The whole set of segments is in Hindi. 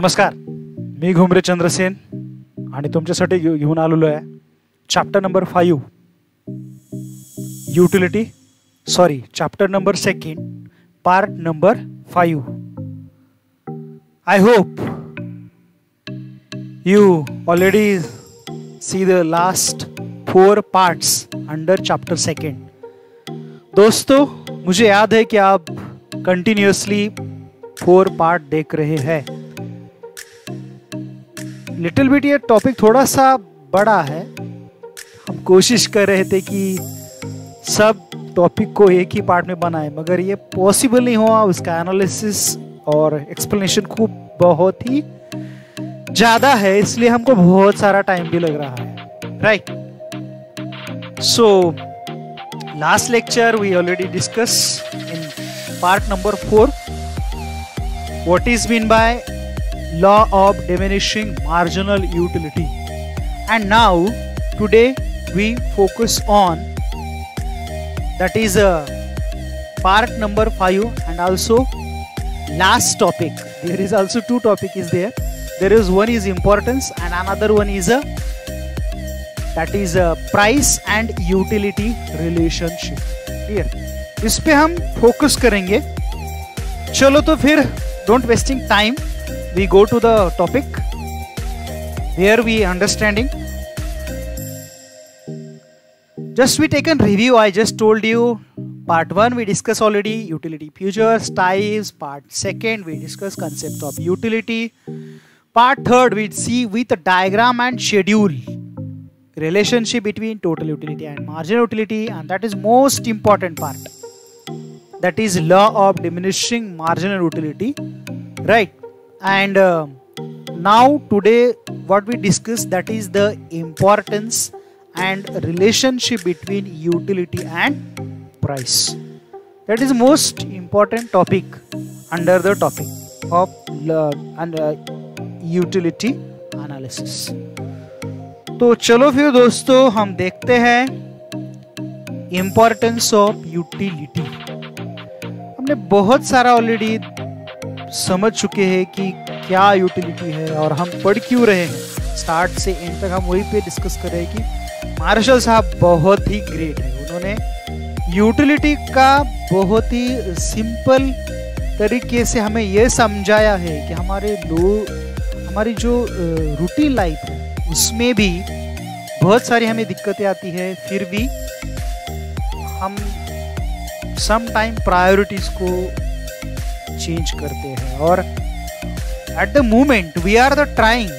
नमस्कार, मी घुमरे चंद्रसेन आणि तुमच्यासाठी घेऊ घेऊन आलेलो आहे chapter number five utility sorry chapter number second part number five I hope you already see the last four parts under chapter second दोस्तों, मुझे याद है कि आप कंटिन्यूसली फोर पार्ट देख रहे हैं। लिटिल बिट, ये टॉपिक थोड़ा सा बड़ा है। हम कोशिश कर रहे थे कि सब टॉपिक को एक ही पार्ट में बनाए, मगर ये पॉसिबल नहीं हुआ। उसका एनालिसिस और एक्सप्लेनेशन खूब बहुत ही ज़्यादा है, इसलिए हमको बहुत सारा टाइम भी लग रहा है। Right so last lecture we already discuss in part number four what is mean by law of diminishing marginal utility and now today we focus on that is uh, part number 5 and also last topic there is also two topic is there there is one is importance and another one is a that is a price and utility relationship clear इस पे हम फोकस करेंगे चलो तो फिर don't wasting time we go to the topic. Where we understanding. Just we take a review. I just told you part 1 we discuss already utility features types part 2nd we discuss concept of utility. Part 3rd we see with a diagram and schedule. Relationship between total utility and marginal utility and that is most important part. That is law of diminishing marginal utility. Right and uh, now today what we discuss that is the importance and relationship between utility and price that is most important topic under the topic of uh, and uh, utility analysis तो चलो फिर दोस्तों हम देखते हैं इंपॉर्टेंस ऑफ़ यूटिलिटी हमने बहुत सारा ऑलरेडी समझ चुके हैं कि क्या यूटिलिटी है और हम पढ़ क्यों रहे हैं। स्टार्ट से एंड तक हम वही पे डिस्कस कर रहे हैं कि मार्शल साहब बहुत ही ग्रेट है। उन्होंने यूटिलिटी का बहुत ही सिंपल तरीके से हमें यह समझाया है कि हमारे लोग हमारी जो रूटीन लाइफ है, उसमें भी बहुत सारी हमें दिक्कतें आती है। फिर भी हम सम टाइम प्रायोरिटीज को चेंज करते हैं। और at the moment we are the trying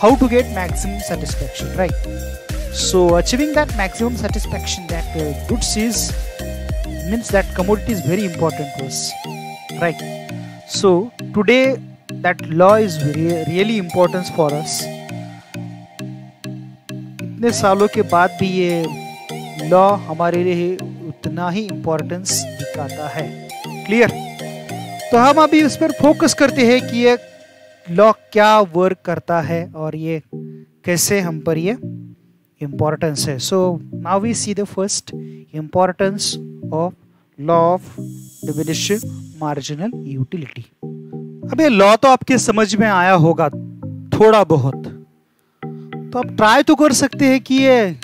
how to get maximum satisfaction right so achieving that maximum satisfaction that goods is that commodity is very important to us, right? So, today, that law is very really important for us. इतने सालों के बाद भी ये लॉ हमारे लिए उतना ही इम्पोर्टेंस दिखाता है। क्लियर तो हम अभी इस पर फोकस करते हैं कि ये लॉ क्या वर्क करता है और ये कैसे हम पर ये इम्पोर्टेंस है। So now we see the first importance of law of diminish marginal utility अब ये लॉ तो आपके समझ में आया होगा थोड़ा बहुत। तो आप ट्राई तो कर सकते हैं कि ये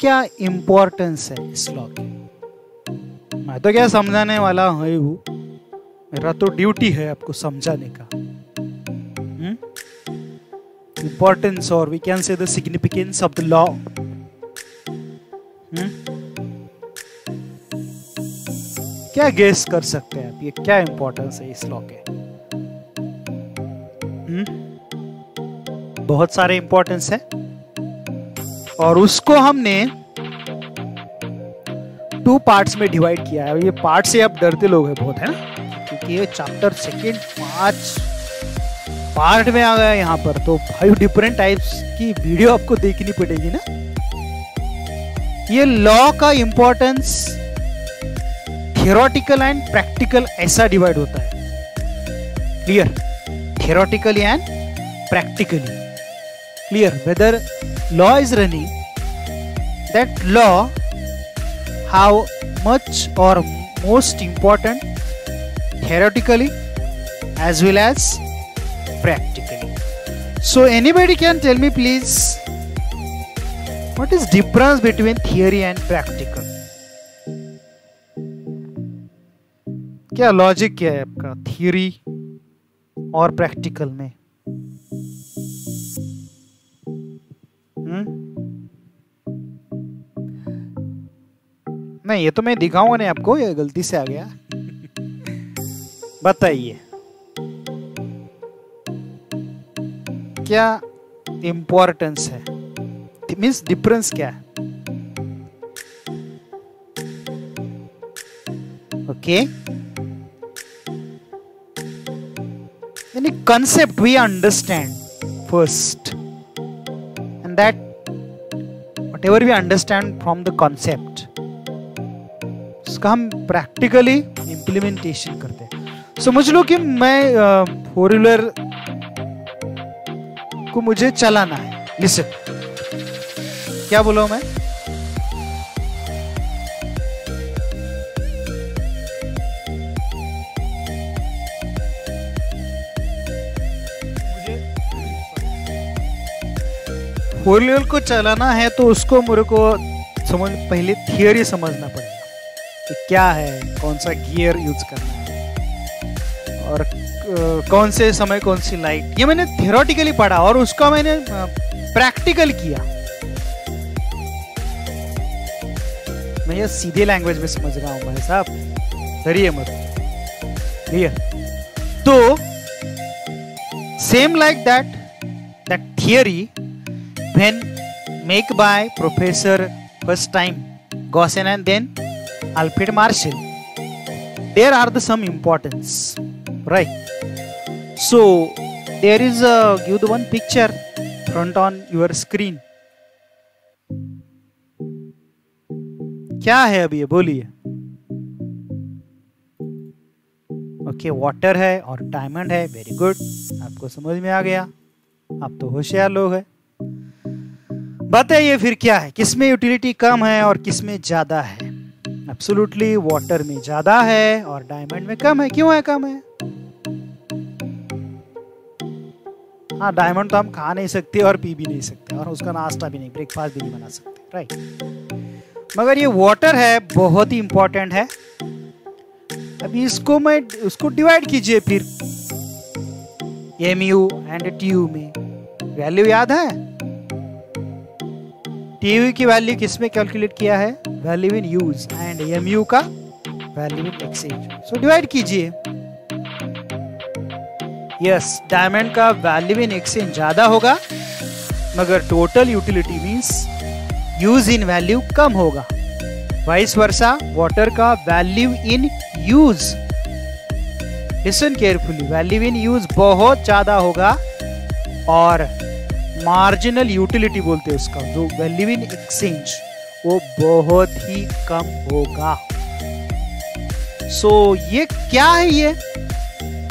क्या इंपॉर्टेंस है इस लॉ की। मैं तो क्या समझाने वाला हूँ। मेरा तो ड्यूटी है आपको समझाने का। इंपॉर्टेंस और we can say the significance of the law क्या गेस कर सकते हैं आप? ये क्या इंपॉर्टेंस है इस लॉ के? हुँ? बहुत सारे इंपॉर्टेंस है। और उसको हमने टू पार्ट्स में डिवाइड किया है। ये पार्ट से आप डरते लोग हैं बहुत, है ना? क्योंकि ये चैप्टर सेकेंड पाँच पार्ट में आ गया यहाँ पर। तो फाइव डिफरेंट टाइप्स की वीडियो आपको देखनी पड़ेगी ना? ये लॉ का इंपॉर्टेंस थियोरटिकल एंड प्रैक्टिकल ऐसा डिवाइड होता है। Clear theoretically and practically clear whether law is running that law how much और most important theoretically as well as practically. So anybody can tell me please what is difference between theory and practical? क्या लॉजिक क्या है आपका थियरी और प्रैक्टिकल में हुँ? हम्म? नहीं ये तो मैं दिखाऊँगा नहीं आपको ये गलती से आ गया बताइए। क्या इंपॉर्टेंस है? मीन्स डिफरेंस क्या है? ओके यानी concept we understand first and that whatever we understand from the concept उसका हम प्रैक्टिकली इंप्लीमेंटेशन करते समझ लो कि मैं फोर व्हीलर को मुझे चलाना है। लिसन क्या बोलो मैं? फोर व्हीलर को चलाना है तो उसको मेरे को समझ, पहले थियोरी समझना पड़ेगा कि क्या है, कौन सा गियर यूज़ करना है। कौन से समय, कौन सी लाइट ये मैंने थियोरटिकली पढ़ा और उसका मैंने प्रैक्टिकल किया। मैं ये सीधे लैंग्वेज में समझ रहा हूँ, भाई साहब। डरिए मत। क्लियर तो same like that that theory when make by professor first time Gossen and then Alfred Marshall there are the some importance, right? So, there is a, give the one picture front on your screen. क्या है अभी ये? बोलिए। ओके वाटर है और डायमंड है वेरी गुड आपको समझ में आ गया? आप तो होशियार लोग हैं। बताइए फिर क्या है? किसमें यूटिलिटी कम है और किसमें ज़्यादा है? एब्सोल्युटली वाटर में ज़्यादा है और डायमंड में कम है। क्यों है कम है? हाँ डायमंड तो हम खा नहीं सकते और पी भी नहीं सकते और उसका नाश्ता भी नहीं ब्रेकफास्ट भी नहीं बना सकते राइट मगर ये वाटर है, बहुत ही इंपॉर्टेंट है। अभी इसको मैं, उसको डिवाइड कीजिए फिर। M U and T U में। वैल्यू याद है? टी यू की वैल्यू किसमें कैलकुलेट किया है? Value in use and M U का value in exchange so divide कीजिए। यस डायमंड का वैल्यू इन एक्सचेंज ज़्यादा होगा मगर total utility means use in value कम होगा। वाइस वर्षा वाटर का value in use listen carefully value in use बहुत ज़्यादा होगा और मार्जिनल यूटिलिटी बोलते हैं उसका जो वैल्यू इन एक्सचेंज वो बहुत ही कम होगा। सो so, ये क्या है ये?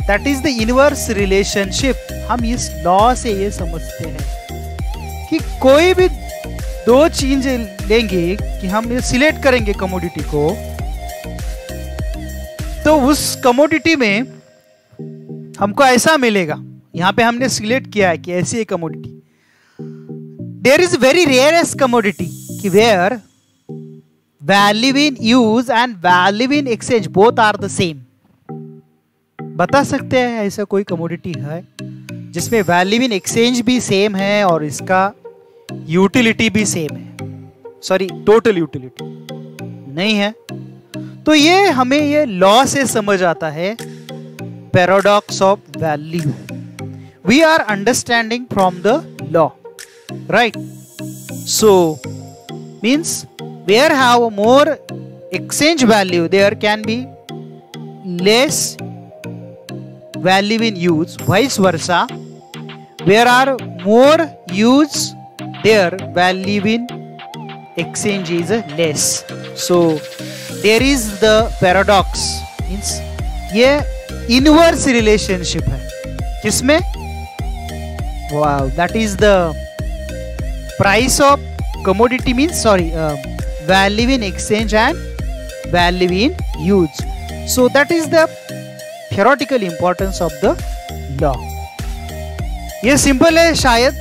That is the inverse relationship हम इस लॉ से ये समझते हैं कि कोई भी दो चीज़ लेंगे कि हम ये सिलेक्ट करेंगे कमोडिटी को तो उस कमोडिटी में हमको ऐसा मिलेगा। यहाँ पे हमने सिलेक्ट किया है कि ऐसी एक commodity there is very rarest commodity कि where value in use and value in exchange both are the same बता सकते हैं, ऐसा कोई कमोडिटी है? जिसमें वैल्यू इन एक्सचेंज भी सेम है और इसका यूटिलिटी भी सेम है। सॉरी टोटल यूटिलिटी नहीं है? तो ये हमें ये लॉ से समझ आता है paradox of value we are understanding from the law right so means where have more exchange value, there can be less value in use vice versa where are more use their value in exchange is less so there is the paradox means ये इनवर्स रिलेशनशिप है किसमें wow that is the price of commodity means sorry uh, value in exchange and value in use so that is the theoretical importance of the law ये सिंपल है शायद।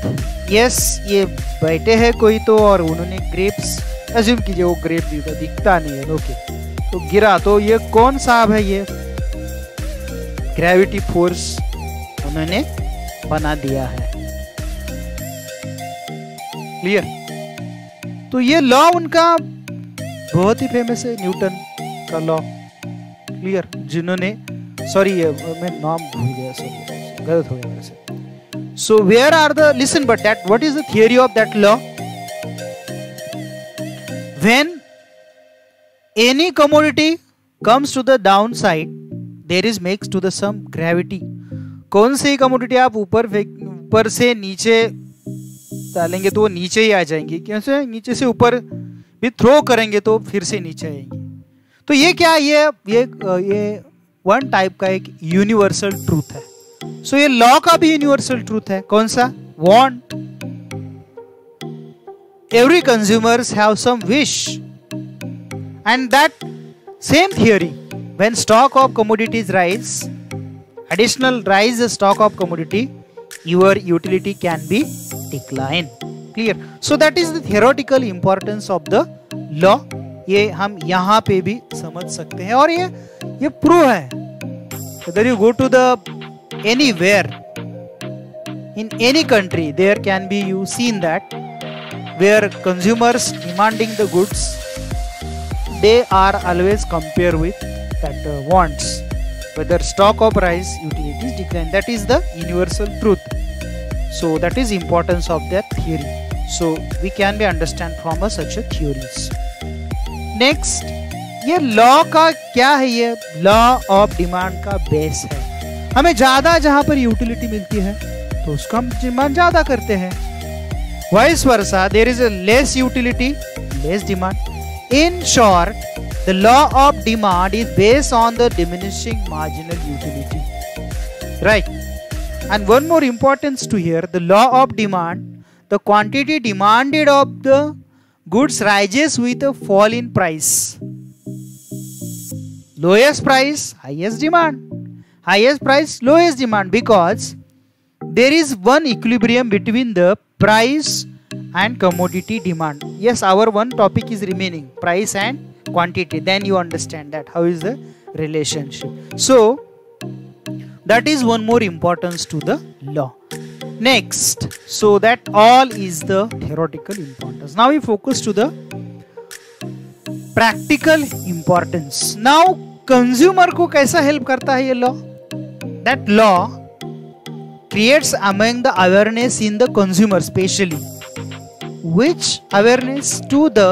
यस ये बैठे हैं कोई तो और उन्होंने ग्रेप्स अज्यूम कीजिए वो ग्रेप दिखता नहीं है। ओके तो गिरा तो ये कौन सा है ये? ग्रेविटी फोर्स उन्होंने बना दिया है। क्लियर तो ये लॉ उनका बहुत ही फ़ेमस है न्यूटन का लॉ क्लियर जिन्होंने सॉरी मैं नाम भूल गया सॉरी गलत हो गया मेरे से। So where are the listen but that what is the theory of that law when any commodity comes to the downside, there is makes to the some gravity. कौन सी कमोडिटी आप ऊपर ऊपर से नीचे डालेंगे तो वो नीचे ही आ जाएँगी। कैसे नीचे से ऊपर भी थ्रो करेंगे तो फिर से नीचे आएँगे। तो ये क्या, ये ये ये वन टाइप का एक यूनिवर्सल ट्रूथ है सो so, ये लॉ का भी यूनिवर्सल ट्रूथ है कौन सा want every consumers have some wish and that same theory when stock of commodities rise additional rise the stock of commodity your utility can be decline clear so that is the theoretical importance of the law ये हम यहाँ पे भी समझ सकते हैं और ये ये प्रूव है whether you go to the anywhere in any country there can be you seen that where consumers demanding the goods they are always compare with that uh, wants whether stock or price utilities decline that is the universal truth so that is importance of that theory so we can be understand from a such a theories next ये लॉ का क्या है ये? लॉ ऑफ़ डिमांड का बेस है। हमें ज़्यादा जहाँ पर यूटिलिटी मिलती है तो उसका हम डिमांड ज़्यादा करते हैं। Vice versa there is less utility less demand in short the law of demand is based on the diminishing marginal utility right and one more importance to here the law of demand the quantity demanded of the goods rises with a fall in price. Lowest price, highest demand. Highest price, lowest demand because there is one equilibrium between the price and commodity demand yes our one topic is remaining price and quantity then you understand that how is the relationship so that is one more importance to the law next so that all is the theoretical importance now we focus to the practical importance now consumer को कैसा help करता है ये law that law creates among the awareness in the consumer specially which awareness to the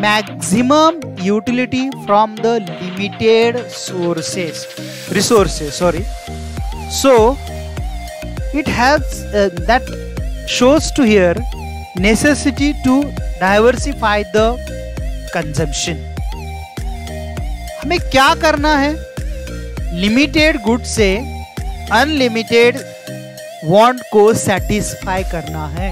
maximum utility from the limited sources resources sorry so it has uh, that shows to here necessity to diversify the consumption हमें क्या करना है लिमिटेड गुड से अनलिमिटेड वांट को सेटिस्फाई करना है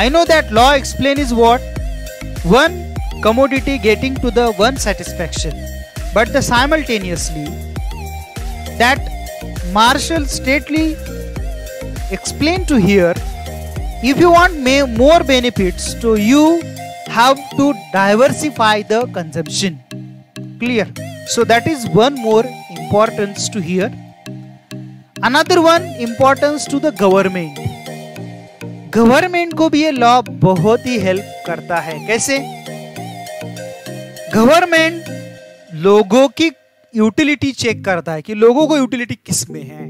I know that law explain is what one commodity getting to the one satisfaction but the simultaneously that marshall stately explained to here if you want more benefits so you have to diversify the consumption clear so that is one more importance to here another one importance to the government government को भी ये लॉ बहुत ही हेल्प करता है कैसे गवर्नमेंट लोगों की यूटिलिटी चेक करता है कि लोगों को यूटिलिटी किसमें है।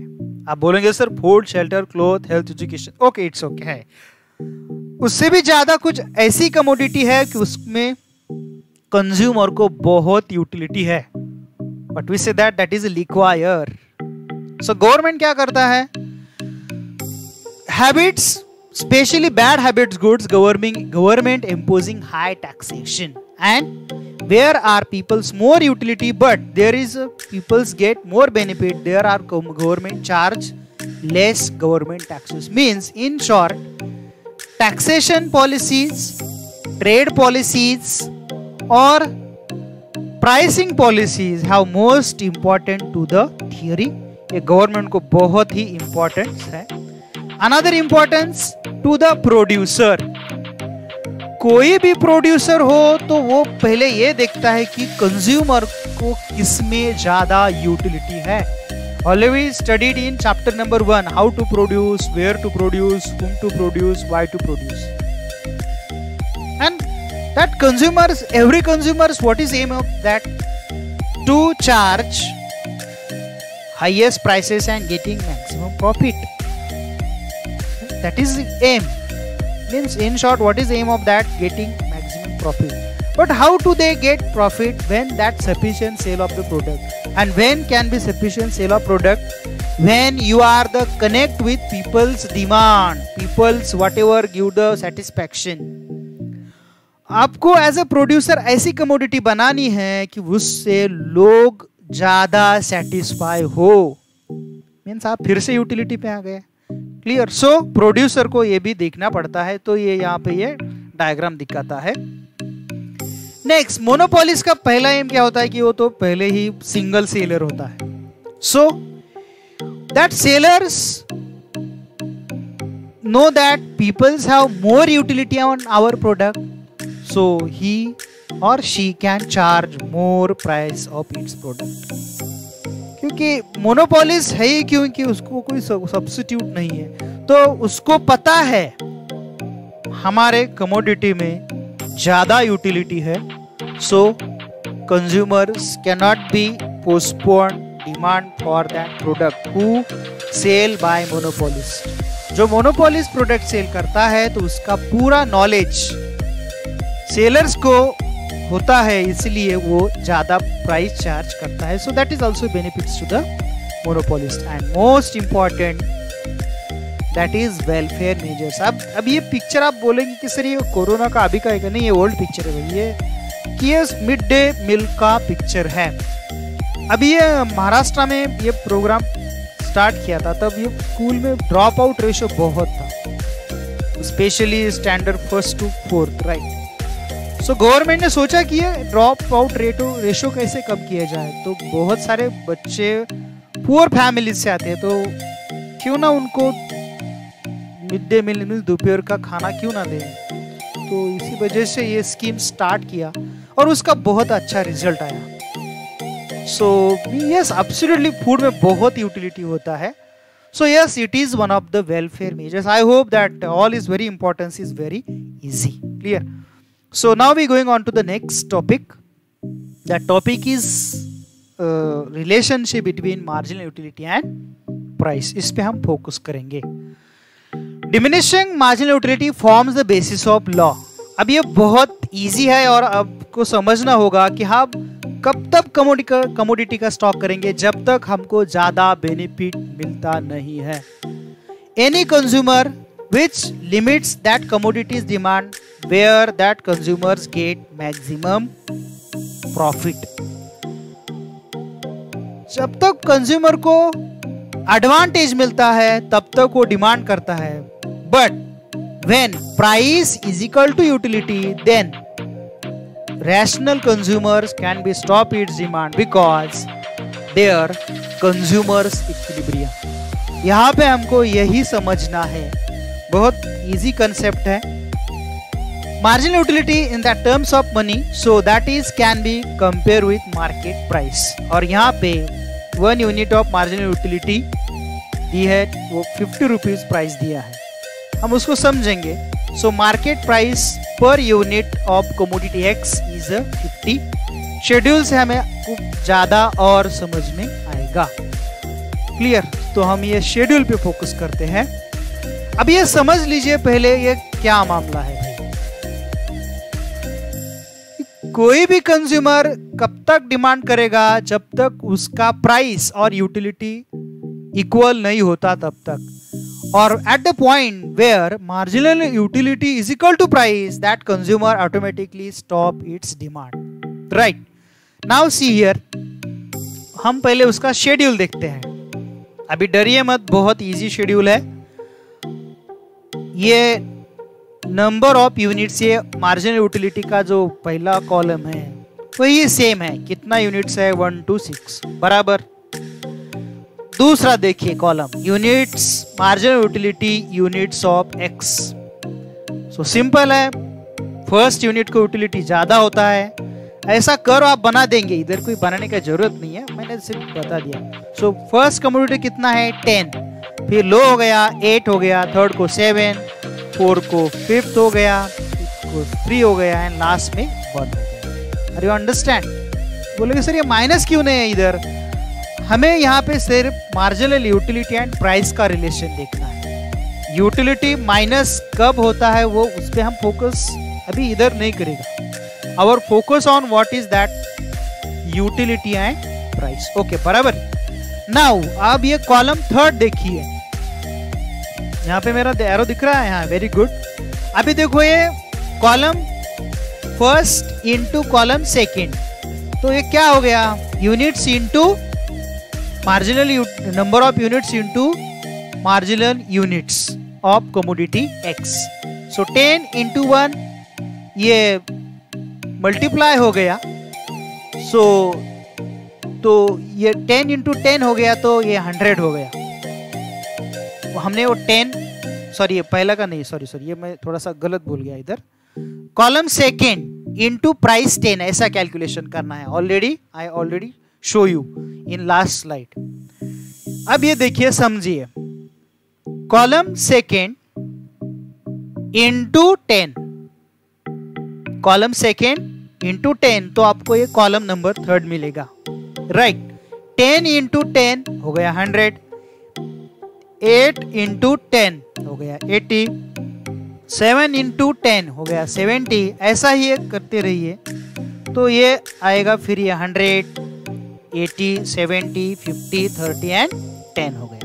आप बोलेंगे sir food shelter cloth health education okay it's okay है। उससे भी ज़्यादा कुछ ऐसी कमोडिटी है कि उसमें कंज्यूमर को बहुत यूटिलिटी है। But we say that that is require so government क्या करता है? Habits specially bad habits goods governing government imposing high taxation. and where are people's more utility but there is a, people's get more benefit there are government charge less government taxes means in short taxation policies trade policies or pricing policies have most important to the theory ये गवर्नमेंट को बहुत ही इंपॉर्टेंस है another importance to the producer कोई भी प्रोड्यूसर हो तो वो पहले ये देखता है कि कंज्यूमर को किसमें ज़्यादा यूटिलिटी है। All we studied in chapter number one how to produce where to produce whom to produce why to produce and that consumer every consumer what is aim of that to charge highest prices and getting maximum profit that is aim means in short what is aim of that getting maximum profit but how do they get profit when that sufficient sale of the product and when can be sufficient sale of product when you are the connect with people's demand people's whatever give the satisfaction आपको एज ए प्रोड्यूसर ऐसी कमोडिटी बनानी है कि उससे लोग ज़्यादा सेटिस्फाई हो मीन्स आप फिर से यूटिलिटी पे आ गए क्लियर सो प्रोड्यूसर को ये भी देखना पड़ता है तो ये यहाँ पे ये डायग्राम दिखाता है। नेक्स्ट मोनोपोलिस का पहला एम क्या होता है कि वो तो पहले ही सिंगल सेलर होता है। So that sellers know that peoples have more utility on our product so he और she can charge more price of its product क्योंकि मोनोपोलिस है ही क्योंकि उसको कोई सब्सिट्यूट नहीं है तो उसको पता है, हमारे कमोडिटी में ज़्यादा यूटिलिटी है, So consumers cannot be postponed demand for that product who sell by monopolist. जो मोनोपोलिस प्रोडक्ट सेल करता है तो उसका पूरा नॉलेज सेलर्स को होता है, इसलिए वो ज़्यादा प्राइस चार्ज करता है। So that is also benefits to the monopolist and most important that is welfare measures अब अब ये पिक्चर आप बोलेंगे कि सर ये कोरोना का अभी का है नहीं, ये ओल्ड पिक्चर है भाई। ये कियस मिड डे मील का पिक्चर है। अभी ये महाराष्ट्र में ये प्रोग्राम स्टार्ट किया था, तब ये स्कूल में ड्रॉप आउट रेशो बहुत था। Specially standard first to fourth right so government ने सोचा कि ये ड्रॉप आउट रेटो रेशो कैसे कम किया जाए? तो बहुत सारे बच्चे पुअर फैमिली से आते हैं तो क्यों ना उनको मिड डे मील दोपहर का खाना क्यों ना दें? तो इसी वजह से ये स्कीम स्टार्ट किया और उसका बहुत अच्छा रिज़ल्ट आया। सो यस एब्सोल्युटली फ़ूड में बहुत यूटिलिटी होता है। So yes it is one of the welfare measures I hope that all is very importance is very easy clear so now we going on to the next topic that topic is relationship between marginal utility and price इस पे हम फोकस करेंगे। Diminishing marginal utility forms the basis of law अब ये बहुत इजी है और आपको समझना होगा कि हम कब तक कमोडिटी का कमोडिटी का स्टॉक करेंगे, जब तक हमको ज़्यादा बेनिफिट मिलता नहीं है। Any consumer which limits that commodity's demand, where that consumers get maximum profit. जब तक कंज्यूमर को एडवांटेज मिलता है, तब तक वो डिमांड करता है। But when price is equal to utility then rational consumers can be stop its demand because they are consumers equilibrium यहाँ पे हमको यही समझना है। बहुत इजी कंसेप्ट है। Marginal utility in the terms of money, so that is can be compare with market price. और यहाँ पे one unit of marginal utility दी है, वो फिफ्टी रुपीज़ प्राइस दिया है। हम उसको समझेंगे। So market price per unit of commodity X is fifty schedule से हमें खूब ज़्यादा और समझ में आएगा। क्लियर तो हम ये शेड्यूल पे फोकस करते हैं। अब ये समझ लीजिए पहले ये क्या मामला है कोई भी कंज्यूमर कब तक डिमांड करेगा, जब तक उसका प्राइस और यूटिलिटी इक्वल नहीं होता तब तक। और at the point where marginal utility is equal to price that consumer automatically stop its demand right now see here, हम पहले उसका शेड्यूल देखते हैं। अभी डरिए मत, बहुत इजी शेड्यूल है। ये नंबर ऑफ़ यूनिट्स ये मार्जिनल यूटिलिटी का जो पहला कॉलम है, वही सेम है। कितना यूनिट्स है? वन टू सिक्स बराबर। दूसरा देखिए column units marginal utility units of X so simple है। फ़र्स्ट यूनिट को यूटिलिटी ज़्यादा होता है। ऐसा करो, आप बना देंगे। इधर कोई बनाने का ज़रूरत नहीं है। मैंने सिर्फ़ बता दिया। सो फ़र्स्ट कम्युनिटी कितना है? टेन फिर लो हो गया एट हो गया थर्ड को सेवन फोर को फिफ्थ हो गया को थ्री हो गया एंड लास्ट में वन हो गया। अरे यू अंडरस्टैंड बोलोगे सर ये माइनस क्यों नहीं है इधर? हमें यहाँ पे सिर्फ़ मार्जिनल यूटिलिटी एंड प्राइस का रिलेशन देखना है। यूटिलिटी माइनस कब होता है वो उस पर हम फोकस अभी इधर नहीं करेगा। Our focus on what is that utility and price okay बराबर। नाउ अब ये कॉलम थर्ड देखिए। यहाँ पे मेरा एरो दिख रहा है यहाँ वेरी गुड अभी देखो ये column first into column second तो ये क्या हो गया? Units into marginal number of units into marginal units of commodity X so ten into one ये मल्टीप्लाई हो गया. सो तो ये टेन इंटू टेन हो गया तो ये हंड्रेड हो गया. तो हमने वो टेन सॉरी ये पहला का नहीं सॉरी सॉरी ये मैं थोड़ा सा गलत बोल गया इधर। Column second into price ten ऐसा कैलकुलेशन करना है। Already I already show you in last slide अब ये देखिए, समझिए। Column second into ten column second into ten तो आपको ये कॉलम नंबर थर्ड मिलेगा। राइट टेन इंटू टेन हो गया हंड्रेड एट इंटू टेन हो गया, एटी। सेवन इंटू टेन हो गया, सेवेंटी। ऐसा ही करते रहिए। तो ये आएगा फिर ये hundred, eighty, seventy, fifty, thirty and ten हो गया।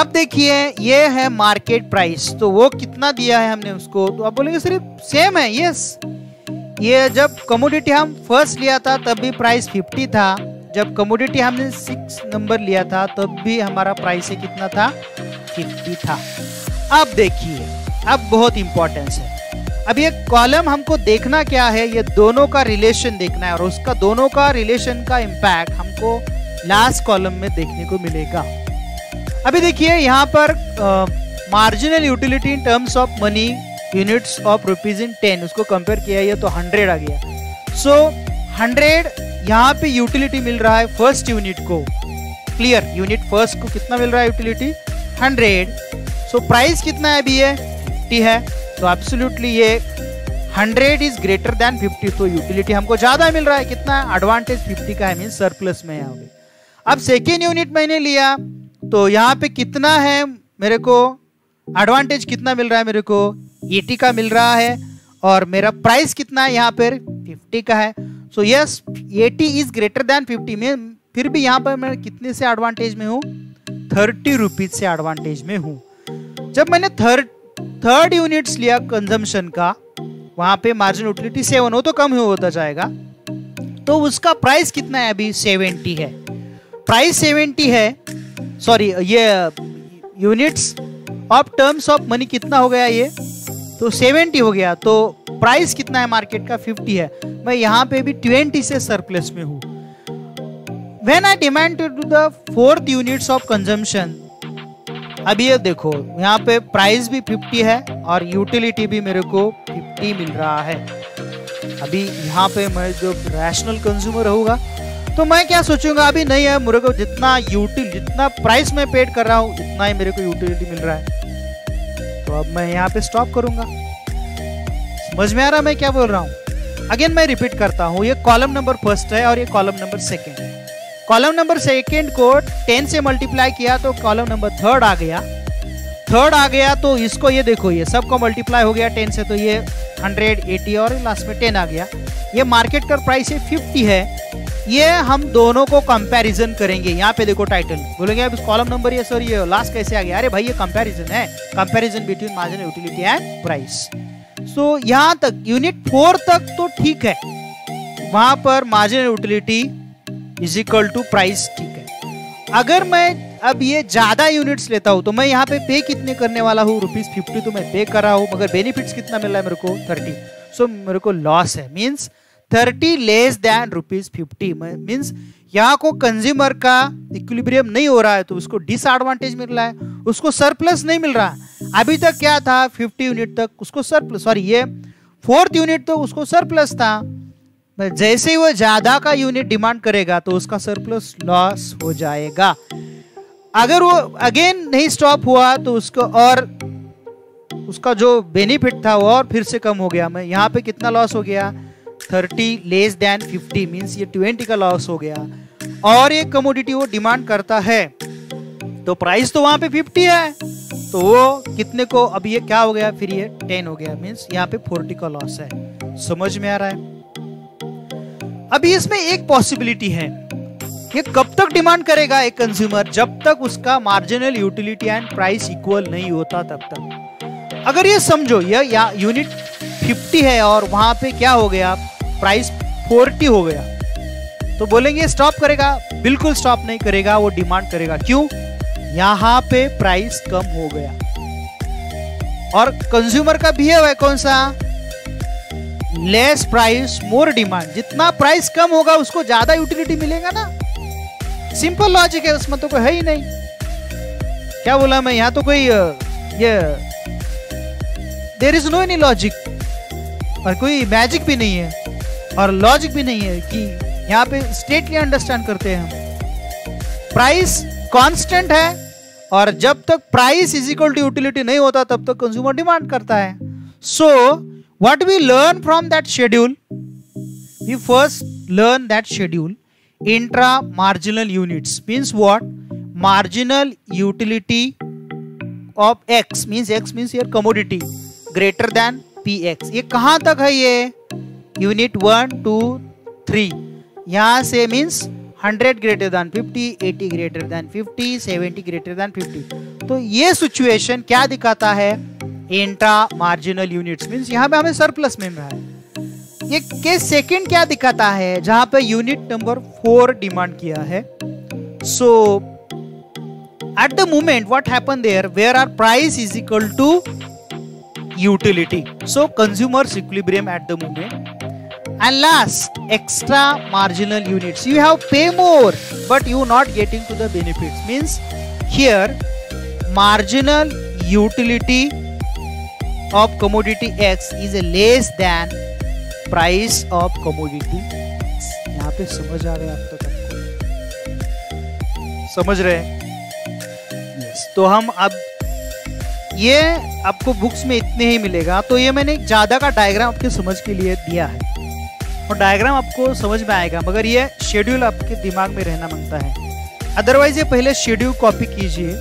अब देखिए, ये है मार्केट प्राइस। तो वो कितना दिया है हमने उसको? तो आप बोलेंगे सिर्फ़ सेम है, यस। ये जब कमोडिटी हम फ़र्स्ट लिया था, तब भी प्राइस 50 था। जब कमोडिटी हमने सिक्स नंबर लिया था तब भी हमारा प्राइस कितना था? 50 था। अब देखिए अब बहुत इंपॉर्टेंस है। अब ये कॉलम हमको देखना क्या है? ये दोनों का रिलेशन देखना है और उसका दोनों का रिलेशन का इम्पैक्ट हमको लास्ट कॉलम में देखने को मिलेगा। अभी देखिए यहाँ पर marginal utility in terms of money units of rupees in ten उसको कंपेयर किया ये तो हंड्रेड आ गया। सो so, हंड्रेड यहाँ पे यूटिलिटी मिल रहा है फ़र्स्ट यूनिट को। क्लियर यूनिट फ़र्स्ट को कितना मिल रहा है यूटिलिटी हंड्रेड सो प्राइस कितना है अभी ये? फिफ्टी है। तो एब्सोल्युटली ये hundred is greater than fifty तो यूटिलिटी हमको ज़्यादा मिल रहा है। कितना? है एडवांटेज फिफ्टी का है मीन सरप्लस में पे। अब सेकेंड यूनिट मैंने लिया। तो यहाँ पे कितना है मेरे को? एडवांटेज कितना मिल रहा है मेरे को? एटी का मिल रहा है। और मेरा प्राइस कितना है यहाँ पर? फिफ्टी का है। So yes eighty is greater than fifty में फिर भी यहाँ पर मैं कितने से एडवांटेज में हूँ? थर्टी रुपीज़ से एडवांटेज में हूँ। जब मैंने थर्ड थर्ड यूनिट्स लिया कंजम्पशन का, वहाँ पे मार्जिन यूटिलिटी सेवन हो तो कम ही होता जाएगा। तो उसका प्राइस कितना है अभी? सेवेंटी है। प्राइस सेवेंटी है सॉरी ये units of terms of money कितना हो गया ये? तो सेवेंटी हो गया। तो प्राइस कितना है मार्केट का? फिफ्टी है। मैं यहाँ पे भी ट्वेंटी से सरप्लस में हूँ। When I demand to do the fourth units of consumption अब ये देखो, यहाँ पे प्राइस भी 50 है और यूटिलिटी भी मेरे को 50 मिल रहा है। अभी यहाँ पे मैं जो रैशनल कंज्यूमर होगा तो मैं क्या सोचूँगा? अभी नहीं है मेरे को जितना यूटिल जितना प्राइस मैं पेड कर रहा हूँ, उतना ही मेरे को यूटिलिटी मिल रहा है। तो अब मैं यहाँ पे स्टॉप करूँगा। समझ में आ रहा मैं क्या बोल रहा हूँ? अगेन मैं रिपीट करता हूँ, ये कॉलम नंबर फ़र्स्ट है और ये कॉलम नंबर सेकेंड है। कॉलम नंबर सेकेंड को टेन से मल्टीप्लाई किया तो कॉलम नंबर थर्ड आ गया। थर्ड आ गया तो इसको ये देखो, ये सबको मल्टीप्लाई हो गया टेन से तो ये हंड्रेड एटी और लास्ट में टेन आ गया। ये मार्केट का प्राइस है फिफ्टी है। ये हम दोनों को कंपैरिजन करेंगे। यहाँ पे देखो टाइटल बोलेंगे, अब कॉलम नंबर ये सर ये लास्ट कैसे आ गया? अरे भाई, ये कंपैरिजन है। Comparison between margin utility and price so so, यहाँ तक यूनिट फोर तक तो ठीक है। वहाँ पर margin utility is equal to price ठीक है। अगर मैं अब ये ज़्यादा यूनिट्स लेता हूँ तो मैं यहाँ पे पे कितने करने वाला हूँ? रुपीज़ फिफ्टी तो मैं पे कर रहा हूँ मगर बेनिफिट्स कितना मिल रहा है मेरे को? थर्टी सो so, मेरे को लॉस है। Means thirty less than rupees fifty means यहाँ को कंज्यूमर का इक्विलिब्रियम नहीं हो रहा है तो उसको डिसएडवांटेज मिल रहा है, उसको सरप्लस नहीं मिल रहा अभी तक क्या था? 50 यूनिट तक उसको सरप्लस सॉरी ये फोर्थ यूनिट तो उसको सरप्लस था। जैसे ही वो ज़्यादा का यूनिट डिमांड करेगा तो उसका सरप्लस लॉस हो जाएगा। अगर वो अगेन नहीं स्टॉप हुआ तो उसको और उसका जो बेनिफिट था वो और फिर से कम हो गया। मैं यहाँ पे कितना लॉस हो गया? Thirty less than fifty means ये ट्वेंटी का लॉस हो गया। और एक कमोडिटी वो डिमांड करता है। तो प्राइस तो वहाँ पे फिफ्टी है। तो वो कितने को, अब ये क्या हो गया? फिर ये टेन हो गया। मीन्स यहाँ पे फोर्टी का लॉस है। समझ में आ रहा है? अभी इसमें एक पॉसिबिलिटी है ये कब तक डिमांड करेगा एक कंज्यूमर जब तक उसका marginal utility and price equal नहीं होता तब तक। अगर ये समझो, ये यूनिट 50 है और वहाँ पे क्या हो गया? प्राइस 40 हो गया। तो बोलेंगे स्टॉप करेगा। बिल्कुल स्टॉप नहीं करेगा, वो डिमांड करेगा। क्यों? यहाँ पे प्राइस कम हो गया। और कंज्यूमर का बिहेव है कौन सा? लेस प्राइस मोर डिमांड जितना प्राइस कम होगा, उसको ज़्यादा यूटिलिटी मिलेगा ना। सिंपल लॉजिक है, उसमें तो कोई है ही नहीं। क्या बोला मैं? यहाँ तो कोई ये there is no any logic और कोई मैजिक भी नहीं है। और लॉजिक भी नहीं है कि यहाँ पे स्टेटली अंडरस्टैंड करते हैं हम। प्राइस कांस्टेंट है और जब तक price is equal to utility नहीं होता, तब तक कंज्यूमर डिमांड करता है। So what we learn from that schedule we first learn that schedule intra marginal units means what marginal utility of X means X means your greater than P X ये कहाँ तक है ये? यूनिट वन टू थ्री यहाँ से means 100 greater than 50 80 greater than 50 70 greater than 50 तो ये सिचुएशन क्या दिखाता है? इंट्रा मार्जिनल यूनिट्स मींस यहाँ पे हमें सरप्लस मिल रहा है। ये केस सेकंड क्या दिखाता है? जहाँ पे यूनिट नंबर फोर डिमांड किया है। So at the moment what happen there where are price is equal to utility so consumers equilibrium at the moment. And last extra marginal units you have pay more but you not getting to the benefits means here marginal utility of commodity x is less than price of commodity x यहाँ पे समझ आ रहे हैं आप तक समझ रहे हैं yes. तो हम अब ये आपको बुक्स में इतने ही मिलेगा तो ये मैंने ज़्यादा का डायग्राम आपके समझ के लिए दिया है और डायग्राम आपको समझ में आएगा, मगर ये शेड्यूल आपके दिमाग में रहना माँगता है। अदरवाइज़ ये पहले शेड्यूल कॉपी कीजिए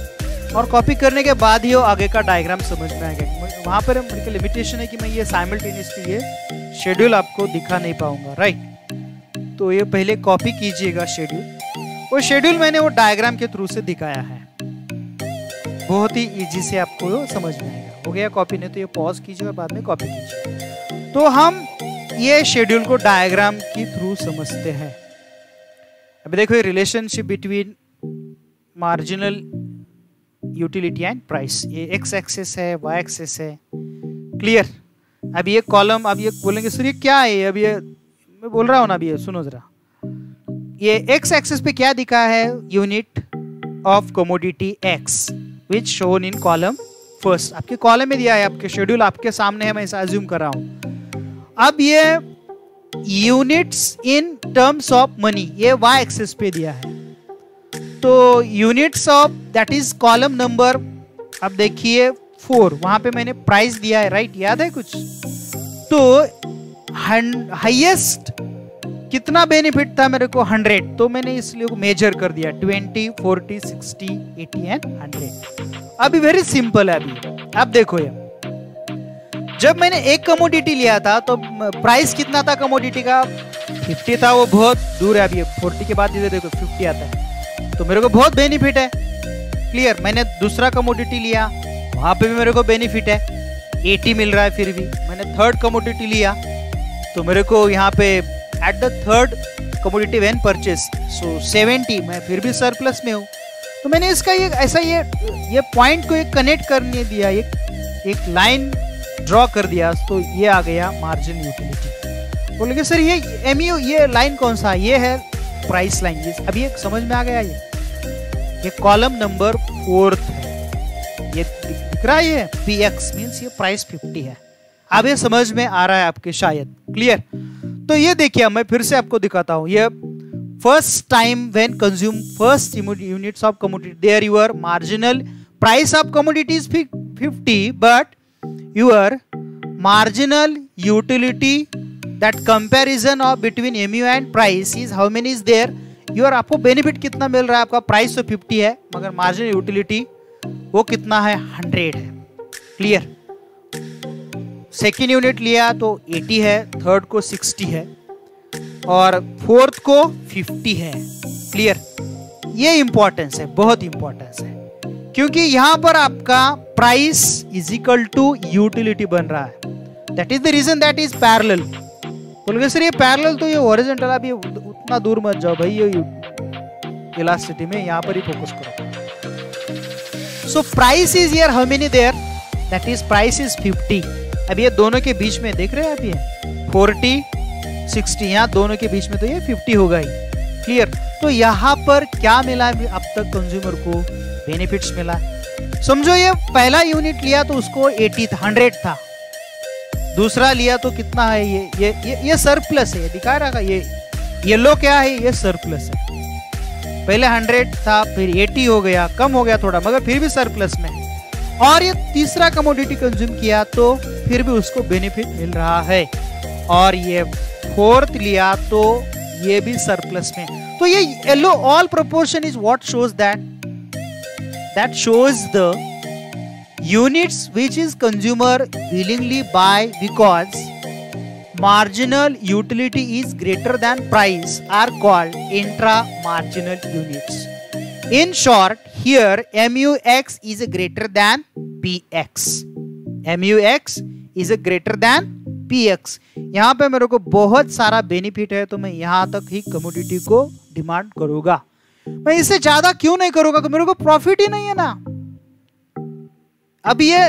और कॉपी करने के बाद ही वो आगे का डायग्राम समझ में आएगा। वहाँ पर मेरे लिमिटेशन है कि मैं ये साइमल्टेनियसली ये शेड्यूल आपको दिखा नहीं पाऊँगा राइट तो ये पहले कॉपी कीजिएगा शेड्यूल वो शेड्यूल मैंने वो डायग्राम के थ्रू से दिखाया है। बहुत ही इजी से आपको समझ में आएगा। हो गया कॉपी नहीं तो ये पॉज कीजिए और बाद में कॉपी कीजिए। तो हम ये शेड्यूल को डायग्राम के थ्रू समझते हैं। अभी देखो ये relationship between marginal utility and price ये एक्स एक्सेस है वाई एक्सेस है। क्लियर अब ये कॉलम अब ये बोलेंगे सर ये क्या है अब ये, मैं बोल रहा हूँ ना अभी ये सुनो जरा। ये एक्स एक्सेस पे क्या दिखा है? Unit of commodity X which shown in column first आपके कॉलम में दिया है, आपके शेड्यूल आपके सामने है, मैं ऐसा अज्यूम कर रहा हूँ। अब ये units in terms of money ये वाई एक्सेस पे दिया है। तो units of that is column number अब देखिए फोर वहाँ पे मैंने प्राइस दिया है राइट याद है कुछ? तो हाईएस्ट कितना बेनिफिट था मेरे को? हंड्रेड तो मैंने इसलिए मेजर कर दिया twenty forty sixty eighty and hundred अभी वेरी सिंपल है अभी। अब देखो ये। जब मैंने एक कमोडिटी लिया था तो प्राइस कितना था कमोडिटी का? 50 था वो बहुत दूर है अभी। 40 के बाद इधर देखो 50 आता है। तो मेरे को बहुत बेनिफिट है। क्लियर मैंने दूसरा कमोडिटी लिया, वहाँ पे भी मेरे को बेनिफिट है। एटी मिल रहा है फिर भी। मैंने थर्ड कमोडिटी लिया तो मेरे को यहाँ पे at the third commodity when purchase so 70 मैं फिर भी सरप्लस में हूँ। तो मैंने इसका ये, ऐसा ये ये पॉइंट को एक कनेक्ट करने दिया, एक एक लाइन ड्रॉ कर दिया तो ये आ गया मार्जिन यूटिलिटी बोलेंगे सर ये एमयू ये लाइन कौन सा? ये है प्राइस लाइन ये अभी एक समझ में आ गया ये? ये कॉलम नंबर फोर्थ है। ये दिख रहा है पी एक्स मीन्स ये प्राइस फिफ्टी है। अब ये समझ में आ रहा है आपके शायद। क्लियर तो ये देखिए मैं फिर से आपको दिखाता हूँ। ये first time when consume first units of commodity there your marginal price of commodity is fifty but your marginal utility, that comparison of between mu and price is how many is there? Your आपको बेनिफिट कितना मिल रहा है? आपका प्राइस तो 50 है, मगर मार्जिनल यूटिलिटी वो कितना है? 100 है। क्लियर सेकेंड यूनिट लिया तो 80 है थर्ड को 60 है, और फोर्थ को 50 है। क्लियर ये इंपॉर्टेंस है, बहुत इंपॉर्टेंस है। क्योंकि यहाँ पर आपका price is equal to utility बन रहा है। That is the reason that is parallel बोलोगे सर ये पैरेलल तो ये ओरिजेंटल आप ये उतना दूर मत जाओ भाई, ये इलास्टिसिटी में यहाँ पर ही फोकस करो। सो price is here how many there that is price is 50 अब ये दोनों के बीच में, देख रहे हैं आप ये? 40 60 यहाँ दोनों के बीच में तो ये 50 होगा ही। क्लियर तो यहाँ पर क्या मिला अब तक कंज्यूमर को बेनिफिट्स मिला। समझो ये पहला यूनिट लिया तो उसको एटी 100 था। दूसरा लिया तो कितना है ये ये ये, ये सरप्लस है। दिखा रहा ये येलो क्या है? ये सरप्लस है। पहले 100 था फिर एटी हो गया कम हो गया थोड़ा मगर फिर भी सरप्लस में। और ये तीसरा कमोडिटी कंज्यूम किया तो फिर भी उसको बेनिफिट मिल रहा है। और ये फोर्थ लिया तो ये भी सरप्लस में। तो ये yellow all proportion is what shows that that shows the units which is consumer willingly buy because marginal utility is greater than price are called intra marginal units in short here mux is greater than px mux is greater than px यहाँ पे मेरे को बहुत सारा बेनिफिट है तो मैं यहाँ तक ही कमोडिटी को डिमांड करूँगा मैं इससे ज़्यादा क्यों नहीं करूँगा? मेरे को प्रॉफिट ही नहीं है ना। अब ये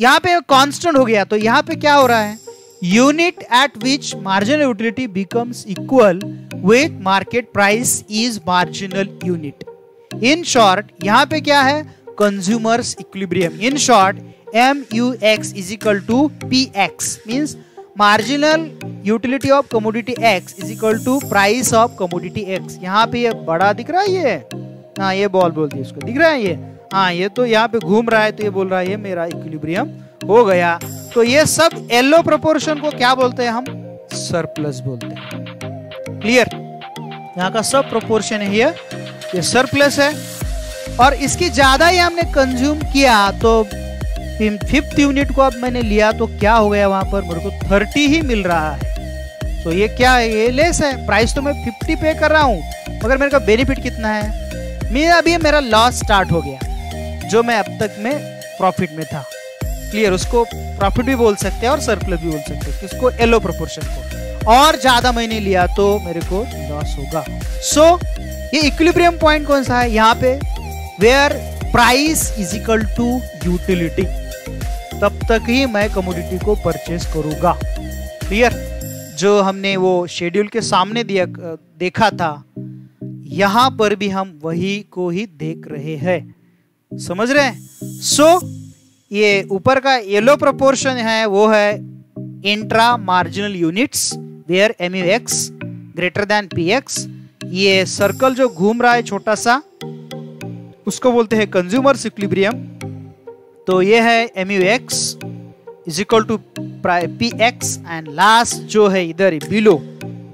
यहाँ पे कांस्टेंट हो गया तो यहाँ पे क्या हो रहा है? Unit at which marginal utility becomes equal with market price is marginal unit in short यहाँ पे क्या है? Consumers equilibrium in short M U X is equal to P X means marginal utility of commodity X is equal to price of commodity X. यहाँ पे ये बड़ा दिख रहा है ये? हाँ ये बॉल बोलती है इसको दिख रहा है ये? हाँ ये तो यहाँ पे घूम रहा है तो ये बोल रहा है ये मेरा इक्विलिब्रियम हो गया। तो ये सब येलो प्रोपोर्शन को क्या बोलते हैं हम? सरप्लस बोलते हैं। क्लियर यहाँ का सब प्रोपोर्शन है ये। ये सरप्लस है। और इसकी ज़्यादा ही हमने कंज्यूम किया तो फिफ्थ यूनिट को अब मैंने लिया तो क्या हो गया वहाँ पर? मेरे को थर्टी ही मिल रहा है। तो ये क्या है? ये लेस है। प्राइस तो मैं फिफ्टी पे कर रहा हूँ मगर मेरे का बेनिफिट कितना है? मेरा अभी मेरा लॉस स्टार्ट हो गया जो मैं अब तक में प्रॉफिट में था। क्लियर उसको प्रॉफिट भी बोल सकते हैं और सरप्लस भी बोल सकते हैं। किसको? एलो प्रोपोर्शन को। और ज़्यादा मैंने लिया तो मेरे को लॉस होगा। सो so, ये इक्विलिब्रियम पॉइंट कौन सा है? यहाँ पे where price is equal to utility तब तक ही मैं कमोडिटी को परचेज करूँगा। क्लियर जो हमने वो शेड्यूल के सामने दिया देखा था यहाँ पर भी हम वही को ही देख रहे हैं। समझ रहे हैं? सो so, ये ऊपर का येलो प्रोपोर्शन है वो है intra marginal units where M U X greater than P X ये सर्कल जो घूम रहा है छोटा सा उसको बोलते हैं कंज्यूमर इक्विलिब्रियम तो ये है M U X is equal to P X and last जो है इधर below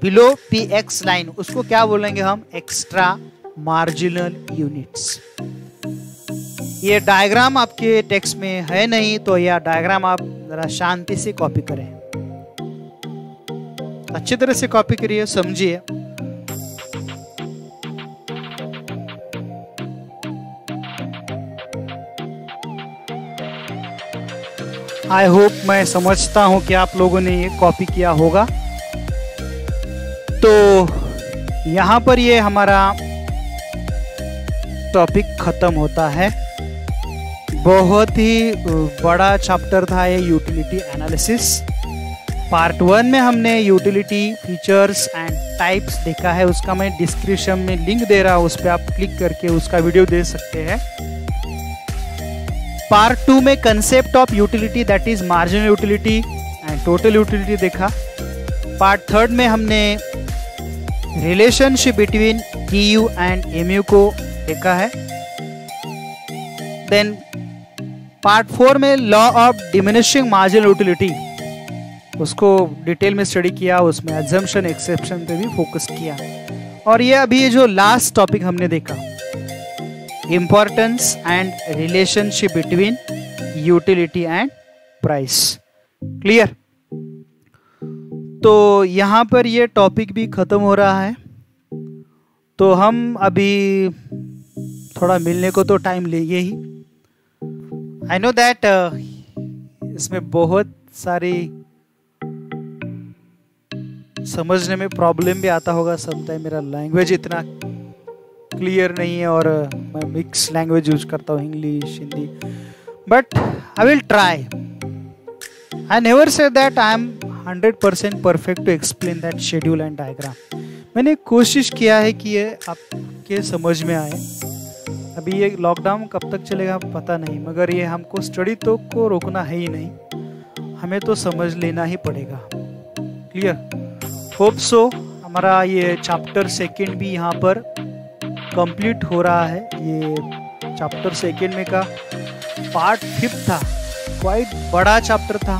below P X line उसको क्या बोलेंगे हम? एक्स्ट्रा मार्जिनल यूनिट्स ये डायग्राम आपके टेक्स्ट में है नहीं तो यह डायग्राम आप जरा शांति से कॉपी करें. अच्छी तरह से कॉपी करिए, समझिए. आई होप मैं समझता हूँ कि आप लोगों ने ये कॉपी किया होगा। तो यहाँ पर ये हमारा टॉपिक खत्म होता है। बहुत ही बड़ा चैप्टर था ये यूटिलिटी एनालिसिस पार्ट वन में हमने यूटिलिटी फीचर्स एंड टाइप्स देखा है, उसका मैं डिस्क्रिप्शन में लिंक दे रहा हूँ, उस पर आप क्लिक करके उसका वीडियो दे सकते हैं। पार्ट टू में concept of utility that is marginal utility and total utility देखा। पार्ट थर्ड में हमने relationship between D U and M U को देखा है। देन पार्ट फोर में law of diminishing marginal utility उसको डिटेल में स्टडी किया, उसमें एग्जाम्शन एक्सेप्शन पे भी फोकस किया। और ये अभी जो लास्ट टॉपिक हमने देखा। Importance and relationship between utility and price clear तो यहाँ पर ये टॉपिक भी ख़त्म हो रहा है। तो हम अभी थोड़ा मिलने को तो टाइम लेंगे ही। आई नो दैट इसमें बहुत सारी समझने में प्रॉब्लम भी आता होगा। समटाइम मेरा लैंग्वेज इतना क्लियर नहीं है और मैं मिक्स लैंग्वेज यूज़ करता हूँ English Hindi but I will try I never say that I am hundred percent perfect to explain that schedule and diagram मैंने कोशिश किया है कि ये आपके समझ में आए। अभी ये लॉकडाउन कब तक चलेगा पता नहीं, मगर ये हमको स्टडी तो को रोकना है ही नहीं। हमें तो समझ लेना ही पड़ेगा। क्लियर होप सो हमारा ये चैप्टर सेकंड भी यहाँ पर कंप्लीट हो रहा है ये चैप्टर सेकेंड में का। पार्ट फिफ्थ था। क्वाइट बड़ा चैप्टर था।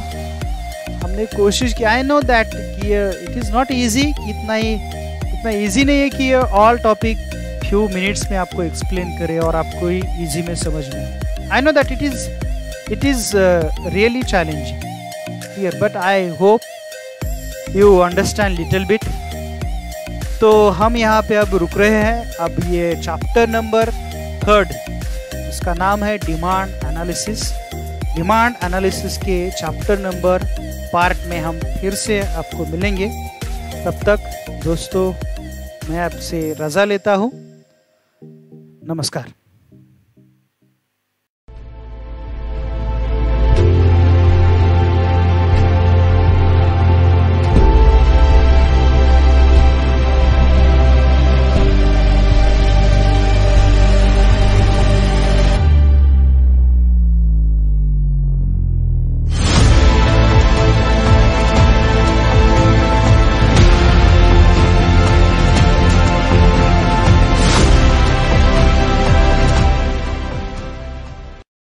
हमने कोशिश की आई नो दैट कि इट इज़ नॉट इजी इतना ही, इतना इजी नहीं है कि ऑल टॉपिक फ्यू मिनट्स में आपको एक्सप्लेन करे और आपको ही ईजी में समझ में I know that it is it is really challenging clear but I hope you understand little bit तो हम यहाँ पे अब रुक रहे हैं। अब ये चैप्टर नंबर थर्ड इसका नाम है डिमांड एनालिसिस डिमांड एनालिसिस के चैप्टर नंबर पार्ट में हम फिर से आपको मिलेंगे। तब तक दोस्तों, मैं आपसे रज़ा लेता हूँ। नमस्कार।